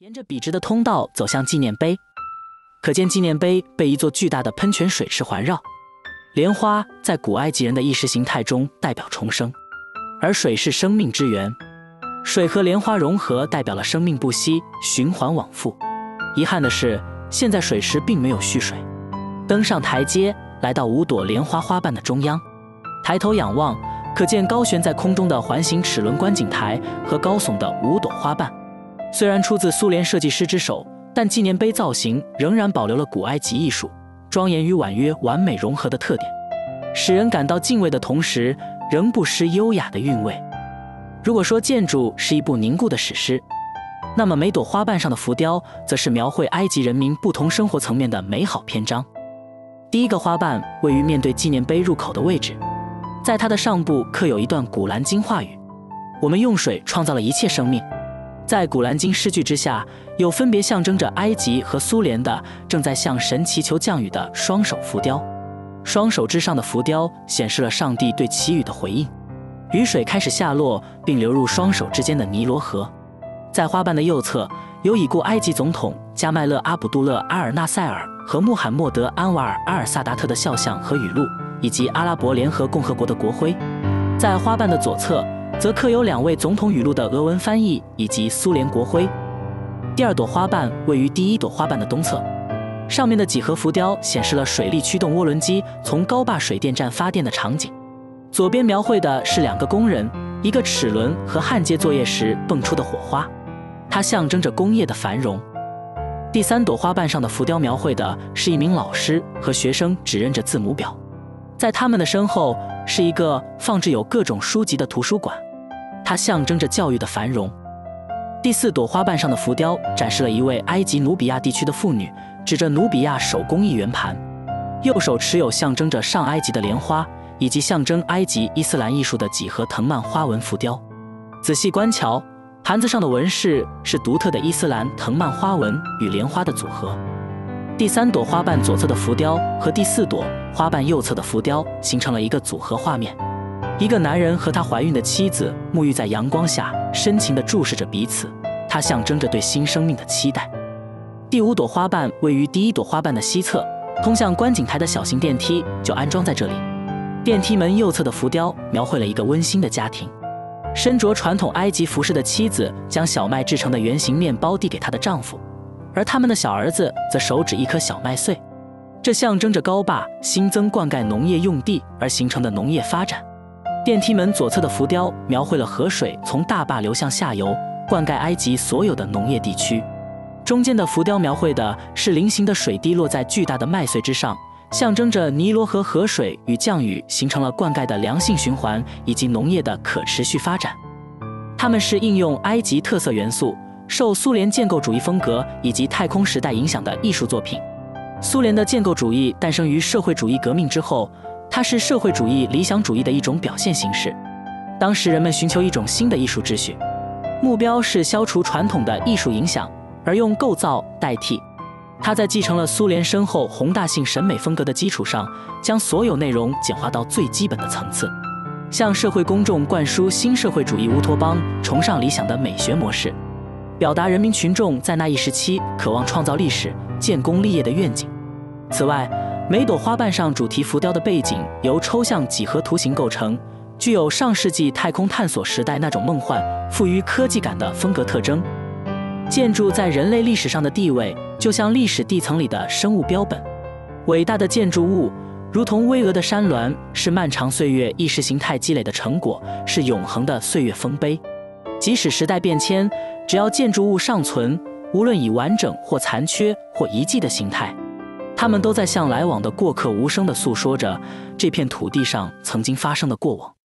沿着笔直的通道走向纪念碑，可见纪念碑被一座巨大的喷泉水池环绕。莲花在古埃及人的意识形态中代表重生，而水是生命之源，水和莲花融合，代表了生命不息、循环往复。遗憾的是，现在水池并没有蓄水。登上台阶，来到五朵莲花花瓣的中央，抬头仰望，可见高悬在空中的环形齿轮观景台和高耸的五朵花瓣。虽然出自苏联设计师之手，但纪念碑造型仍然保留了古埃及艺术庄严与婉约完美融合的特点，使人感到敬畏的同时，仍不失优雅的韵味。如果说建筑是一部凝固的史诗，那么每朵花瓣上的浮雕，则是描绘埃及人民不同生活层面的美好篇章。第一个花瓣位于面对纪念碑入口的位置，在它的上部刻有一段古兰经话语：“我们用水创造了一切生命。”在古兰经诗句之下，有分别象征着埃及和苏联的正在向神祈求降雨的双手浮雕。双手之上的浮雕显示了上帝对祈雨的回应。雨水开始下落，并流入双手之间的尼罗河。在花瓣的右侧，有已故埃及总统加麦勒阿卜杜勒阿尔纳塞尔和穆罕默德安瓦尔阿尔萨达特的肖像和语录，以及阿拉伯联合共和国的国徽。在花瓣的左侧。则刻有两位总统语录的俄文翻译以及苏联国徽。第二朵花瓣位于第一朵花瓣的东侧，上面的几何浮雕显示了水力驱动涡轮机从高坝水电站发电的场景。左边描绘的是两个工人，一个齿轮和焊接作业时蹦出的火花，它象征着工业的繁荣。第三朵花瓣上的浮雕描绘的是一名老师和学生指认着字母表，在他们的身后是一个放置有各种书籍的图书馆。它象征着教育的繁荣。第四朵花瓣上的浮雕展示了一位埃及努比亚地区的妇女指着努比亚手工艺圆盘，右手持有象征着上埃及的莲花以及象征埃及伊斯兰艺术的几何藤蔓花纹浮雕。仔细观瞧，盘子上的纹饰是独特的伊斯兰藤蔓花纹与莲花的组合。第三朵花瓣左侧的浮雕和第四朵花瓣右侧的浮雕形成了一个组合画面。一个男人和他怀孕的妻子沐浴在阳光下，深情地注视着彼此。它象征着对新生命的期待。第五朵花瓣位于第一朵花瓣的西侧，通向观景台的小型电梯就安装在这里。电梯门右侧的浮雕描绘了一个温馨的家庭，身着传统埃及服饰的妻子将小麦制成的圆形面包递给她的丈夫，而他们的小儿子则手指一颗小麦穗。这象征着高坝新增灌溉农业用地而形成的农业发展。电梯门左侧的浮雕描绘了河水从大坝流向下游，灌溉埃及所有的农业地区。中间的浮雕描绘的是菱形的水滴落在巨大的麦穗之上，象征着尼罗河河水与降雨形成了灌溉的良性循环以及农业的可持续发展。它们是应用埃及特色元素、受苏联建构主义风格以及太空时代影响的艺术作品。苏联的建构主义诞生于社会主义革命之后。它是社会主义理想主义的一种表现形式。当时人们寻求一种新的艺术秩序，目标是消除传统的艺术影响，而用构造代替。它在继承了苏联深厚宏大性审美风格的基础上，将所有内容简化到最基本的层次，向社会公众灌输新社会主义乌托邦崇尚理想的美学模式，表达人民群众在那一时期渴望创造历史、建功立业的愿景。此外，每朵花瓣上主题浮雕的背景由抽象几何图形构成，具有上世纪太空探索时代那种梦幻、富于科技感的风格特征。建筑在人类历史上的地位，就像历史地层里的生物标本。伟大的建筑物，如同巍峨的山峦，是漫长岁月意识形态积累的成果，是永恒的岁月丰碑。即使时代变迁，只要建筑物尚存，无论以完整或残缺或遗迹的形态。他们都在向来往的过客无声地诉说着这片土地上曾经发生的过往。